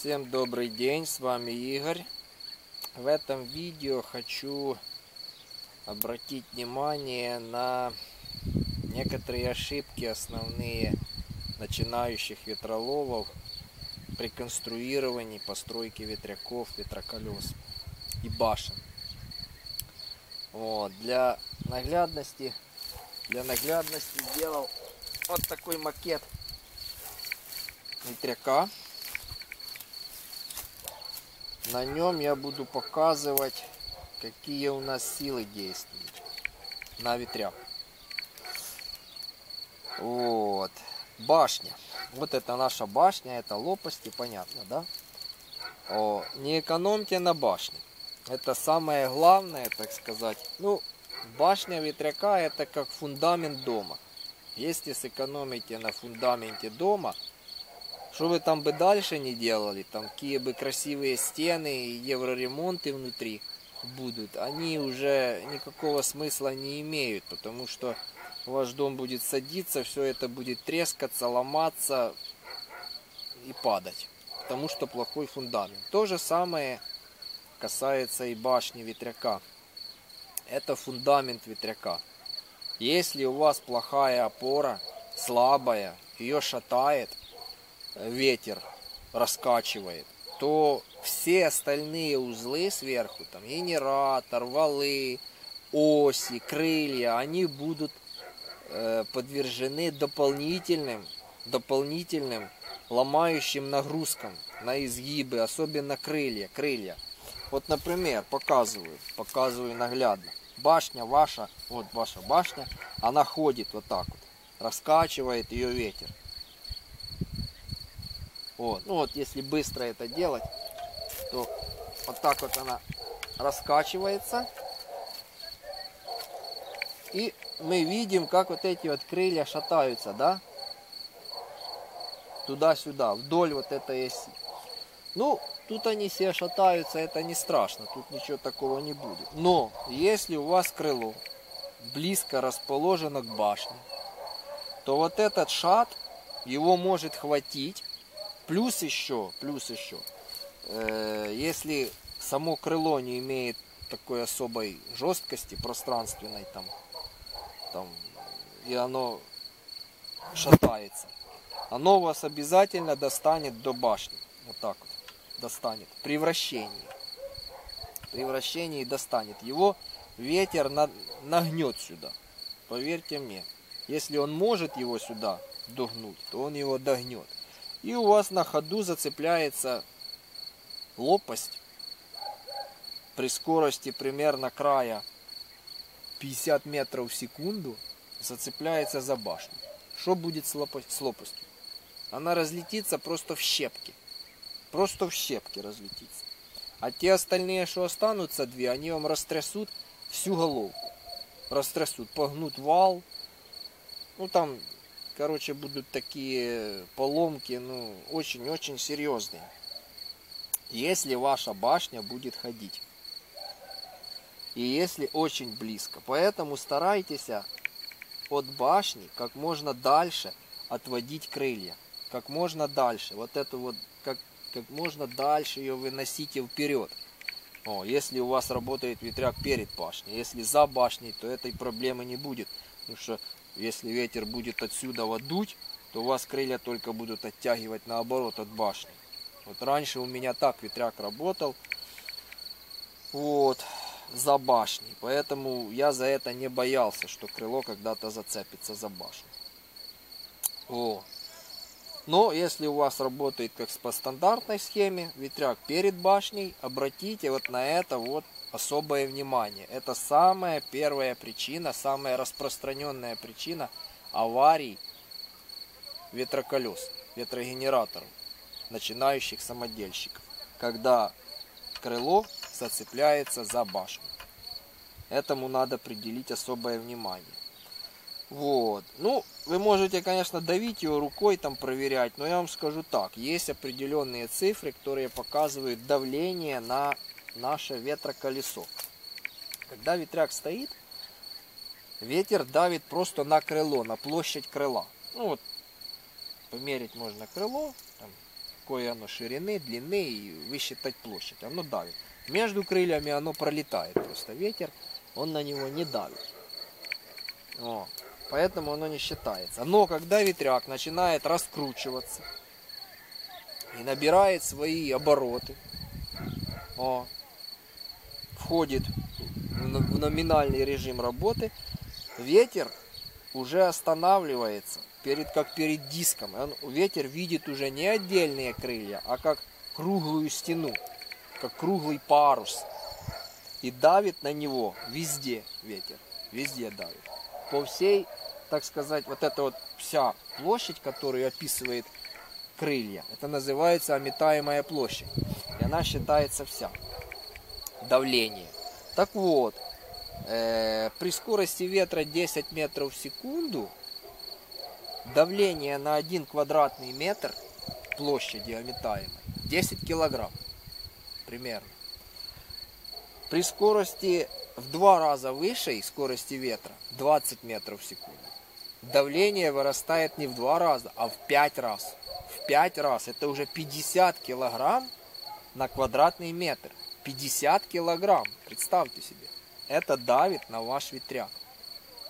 Всем добрый день, с вами Игорь. В этом видео хочу обратить внимание на некоторые ошибки основные начинающих ветроловов при конструировании постройки ветряков, ветроколес и башен. Вот, для наглядности, для наглядности сделал вот такой макет ветряка. На нем я буду показывать, какие у нас силы действуют на ветряк. Вот. Башня. Вот это наша башня, это лопасти, понятно, да? О, не экономьте на башне. Это самое главное, так сказать. Ну, башня ветряка это как фундамент дома. Если сэкономите на фундаменте дома, что вы там бы дальше не делали, там какие бы красивые стены и евроремонты внутри будут, они уже никакого смысла не имеют, потому что ваш дом будет садиться, все это будет трескаться, ломаться и падать, потому что плохой фундамент. То же самое касается и башни ветряка. Это фундамент ветряка. Если у вас плохая опора, слабая, ее шатает, ветер раскачивает, то все остальные узлы сверху, там генератор, валы, оси, крылья, они будут э, подвержены дополнительным, дополнительным ломающим нагрузкам на изгибы, особенно крылья, крылья. Вот, например, показываю, показываю наглядно. Башня ваша, вот ваша башня, она ходит вот так вот, раскачивает ее ветер. Вот. Ну вот, если быстро это делать, то вот так вот она раскачивается. И мы видим, как вот эти вот крылья шатаются, да? Туда-сюда, вдоль вот этой оси. Ну, тут они все шатаются, это не страшно, тут ничего такого не будет. Но, если у вас крыло близко расположено к башне, то вот этот шат, его может хватить Плюс еще, плюс еще, э, если само крыло не имеет такой особой жесткости пространственной там, там и оно шатается, оно вас обязательно достанет до башни. Вот так вот достанет. При вращении. При вращении достанет. Его ветер на, нагнет сюда. Поверьте мне. Если он может его сюда догнуть, то он его догнет и у вас на ходу зацепляется лопасть при скорости примерно края 50 метров в секунду зацепляется за башню. Что будет с, лопастью? Она разлетится просто в щепки. Просто в щепки разлетится. А те остальные, что останутся, две, они вам растрясут всю головку. Растрясут, погнут вал. Ну там короче, будут такие поломки, ну, очень-очень серьезные. Если ваша башня будет ходить. И если очень близко. Поэтому старайтесь от башни как можно дальше отводить крылья. Как можно дальше. Вот это вот, как, как можно дальше ее выносите вперед. О, если у вас работает ветряк перед башней, если за башней, то этой проблемы не будет. Потому что если ветер будет отсюда вот дуть, то у вас крылья только будут оттягивать наоборот от башни. Вот раньше у меня так ветряк работал. Вот, за башней. Поэтому я за это не боялся, что крыло когда-то зацепится за башню. О. Но если у вас работает как по стандартной схеме, ветряк перед башней, обратите вот на это вот особое внимание. Это самая первая причина, самая распространенная причина аварий ветроколес, ветрогенераторов, начинающих самодельщиков. Когда крыло зацепляется за башню. Этому надо определить особое внимание. Вот. Ну, вы можете, конечно, давить его рукой, там проверять, но я вам скажу так. Есть определенные цифры, которые показывают давление на наше ветроколесо. Когда ветряк стоит, ветер давит просто на крыло, на площадь крыла. Ну вот, померить можно крыло, там, какой оно ширины, длины и высчитать площадь. Оно давит. Между крыльями оно пролетает просто. Ветер, он на него не давит. О, поэтому оно не считается. Но когда ветряк начинает раскручиваться и набирает свои обороты, о, входит в номинальный режим работы, ветер уже останавливается перед, как перед диском. Он, ветер видит уже не отдельные крылья, а как круглую стену, как круглый парус. И давит на него везде ветер, везде давит. По всей, так сказать, вот эта вот вся площадь, которую описывает крылья, это называется ометаемая площадь. И она считается вся. Давление. Так вот, э, при скорости ветра 10 метров в секунду давление на 1 квадратный метр площади обитаемой 10 килограмм примерно. При скорости в два раза выше скорости ветра 20 метров в секунду давление вырастает не в два раза, а в пять раз. В пять раз. Это уже 50 килограмм на квадратный метр. 50 килограмм. Представьте себе. Это давит на ваш ветряк.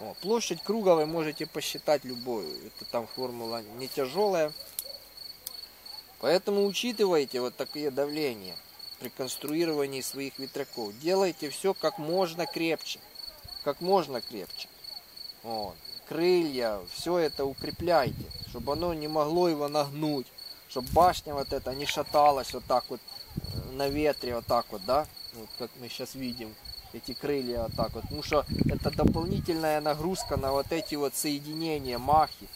О, площадь круга вы можете посчитать любую. Это там формула не тяжелая. Поэтому учитывайте вот такие давления при конструировании своих ветряков. Делайте все как можно крепче. Как можно крепче. Вот. Крылья, все это укрепляйте, чтобы оно не могло его нагнуть, чтобы башня вот эта не шаталась вот так вот на ветре, вот так вот, да, вот как мы сейчас видим эти крылья вот так вот. Потому что это дополнительная нагрузка на вот эти вот соединения махи.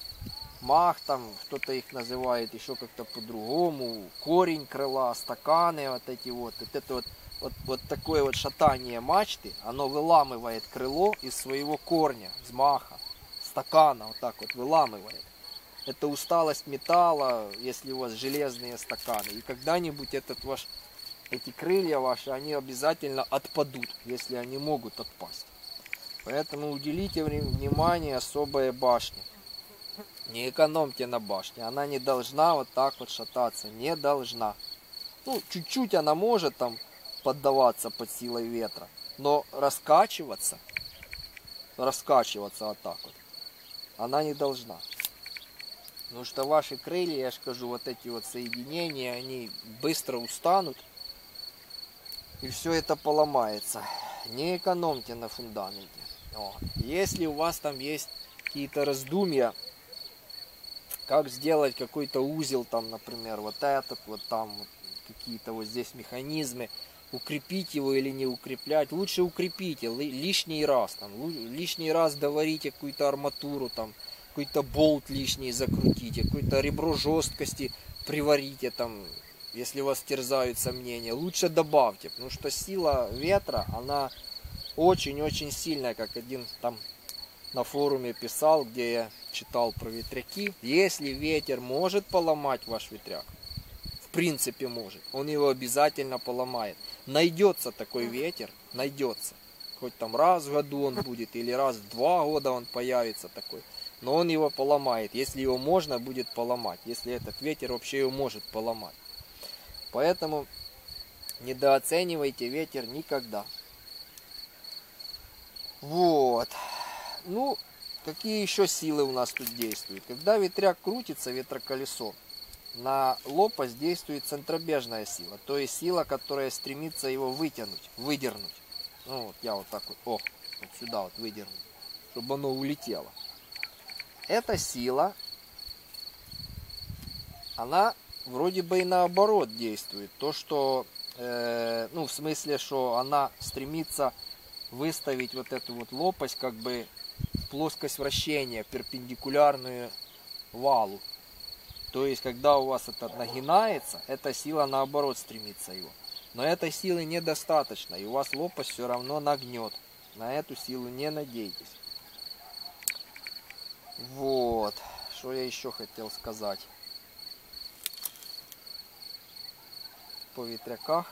Мах там, кто-то их называет еще как-то по-другому. Корень крыла, стаканы вот эти вот. Вот это вот, вот, вот такое вот шатание мачты, оно выламывает крыло из своего корня, из маха, стакана, вот так вот выламывает. Это усталость металла, если у вас железные стаканы. И когда-нибудь этот ваш эти крылья ваши, они обязательно отпадут, если они могут отпасть. Поэтому уделите внимание особой башне. Не экономьте на башне. Она не должна вот так вот шататься. Не должна. Ну, чуть-чуть она может там поддаваться под силой ветра. Но раскачиваться, раскачиваться вот так вот, она не должна. Потому что ваши крылья, я скажу, вот эти вот соединения, они быстро устанут и все это поломается. Не экономьте на фундаменте. О, если у вас там есть какие-то раздумья, как сделать какой-то узел, там, например, вот этот, вот там, вот, какие-то вот здесь механизмы, укрепить его или не укреплять, лучше укрепите лишний раз, там, лишний раз доварите какую-то арматуру, там, какой-то болт лишний закрутите, какое-то ребро жесткости приварите, там, если вас терзают сомнения, лучше добавьте, потому что сила ветра, она очень-очень сильная, как один там на форуме писал, где я читал про ветряки. Если ветер может поломать ваш ветряк, в принципе может, он его обязательно поломает. Найдется такой ветер, найдется. Хоть там раз в году он будет, или раз в два года он появится такой. Но он его поломает, если его можно будет поломать, если этот ветер вообще его может поломать. Поэтому недооценивайте ветер никогда. Вот. Ну, какие еще силы у нас тут действуют? Когда ветряк крутится, ветроколесо, на лопасть действует центробежная сила. То есть сила, которая стремится его вытянуть, выдернуть. Ну вот я вот так вот, о, вот сюда вот выдерну, чтобы оно улетело. Эта сила, она вроде бы и наоборот действует. То, что, э, ну, в смысле, что она стремится выставить вот эту вот лопасть как бы в плоскость вращения, перпендикулярную валу. То есть, когда у вас это нагинается, эта сила наоборот стремится его. Но этой силы недостаточно, и у вас лопасть все равно нагнет. На эту силу не надейтесь. Вот. Что я еще хотел сказать. По.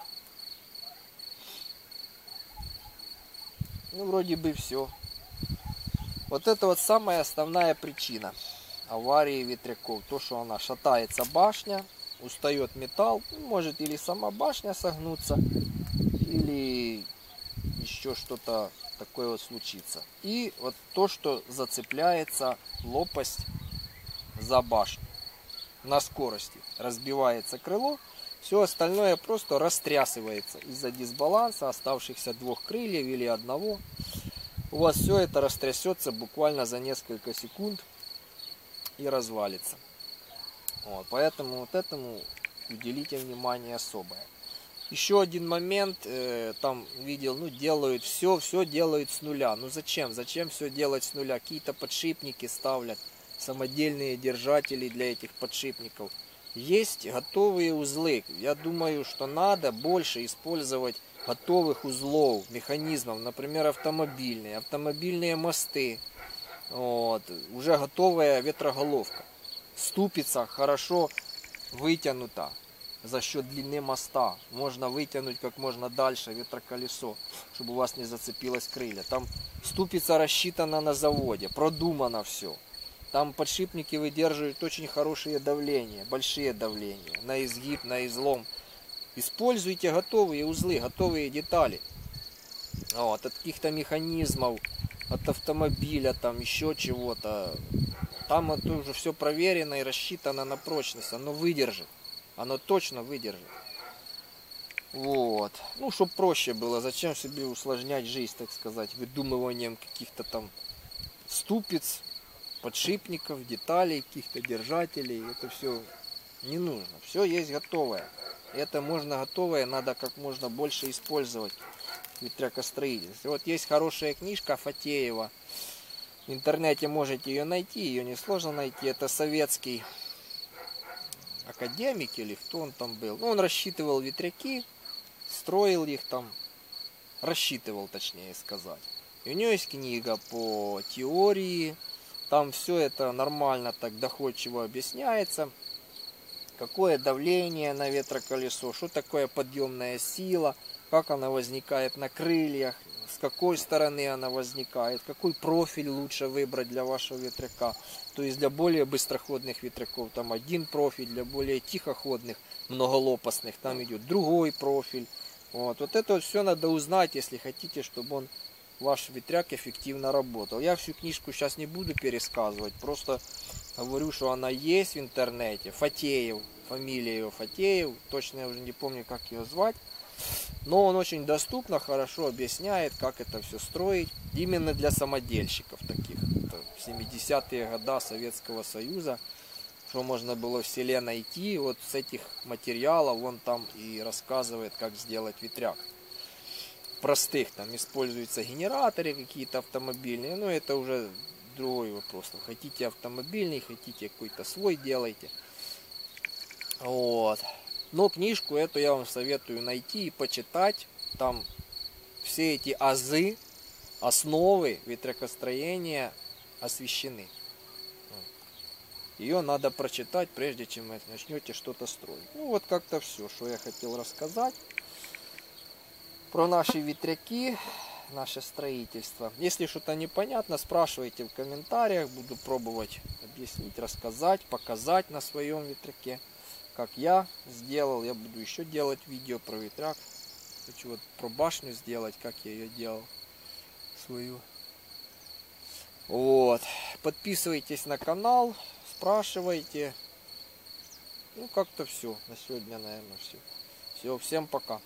Ну, вроде бы все. Вот это вот самая основная причина аварии ветряков. То, что она шатается башня, устает металл, ну, может или сама башня согнуться, или еще что-то такое вот случится. И вот то, что зацепляется лопасть за башню на скорости, разбивается крыло, все остальное просто растрясывается из-за дисбаланса оставшихся двух крыльев или одного. У вас все это растрясется буквально за несколько секунд и развалится. Вот, поэтому вот этому уделите внимание особое. Еще один момент, э, там видел, ну делают все, все делают с нуля. Ну зачем? Зачем все делать с нуля? Какие-то подшипники ставлят, самодельные держатели для этих подшипников. Есть готовые узлы. Я думаю, что надо больше использовать готовых узлов, механизмов, например, автомобильные, автомобильные мосты. Вот, уже готовая ветроголовка. Ступица хорошо вытянута за счет длины моста. Можно вытянуть как можно дальше ветроколесо, чтобы у вас не зацепилось крылья. Там ступица рассчитана на заводе, продумано все. Там подшипники выдерживают очень хорошее давление, большие давления, на изгиб, на излом. Используйте готовые узлы, готовые детали. Вот, от каких-то механизмов, от автомобиля, там еще чего-то. Там это уже все проверено и рассчитано на прочность. Оно выдержит. Оно точно выдержит. Вот. Ну, чтобы проще было. Зачем себе усложнять жизнь, так сказать, выдумыванием каких-то там ступиц, подшипников, деталей, каких-то держателей. Это все не нужно. Все есть готовое. Это можно готовое, надо как можно больше использовать ветрякостроительстве. Вот есть хорошая книжка Фатеева. В интернете можете ее найти, ее несложно найти. Это советский академик или кто он там был. Ну, он рассчитывал ветряки, строил их там, рассчитывал точнее сказать. И у него есть книга по теории, там все это нормально так доходчиво объясняется. Какое давление на ветроколесо, что такое подъемная сила, как она возникает на крыльях, с какой стороны она возникает, какой профиль лучше выбрать для вашего ветряка. То есть для более быстроходных ветряков там один профиль, для более тихоходных, многолопастных там идет другой профиль. Вот, вот это все надо узнать, если хотите, чтобы он ваш ветряк эффективно работал. Я всю книжку сейчас не буду пересказывать, просто говорю, что она есть в интернете. Фатеев, фамилия ее Фатеев, точно я уже не помню, как ее звать. Но он очень доступно, хорошо объясняет, как это все строить. Именно для самодельщиков таких. Это 70-е годы Советского Союза. Что можно было в селе найти. Вот с этих материалов он там и рассказывает, как сделать ветряк. Простых там используются генераторы какие-то автомобильные. Но это уже другой вопрос. Хотите автомобильный, хотите какой-то свой делайте. Вот. Но книжку эту я вам советую найти и почитать. Там все эти азы, основы ветрякостроения освещены. Ее надо прочитать, прежде чем вы начнете что-то строить. Ну вот как-то все, что я хотел рассказать про наши ветряки, наше строительство. Если что-то непонятно, спрашивайте в комментариях. Буду пробовать объяснить, рассказать, показать на своем ветряке как я сделал. Я буду еще делать видео про ветряк. Хочу вот про башню сделать, как я ее делал. Свою. Вот. Подписывайтесь на канал, спрашивайте. Ну, как-то все. На сегодня, наверное, все. Все, всем пока.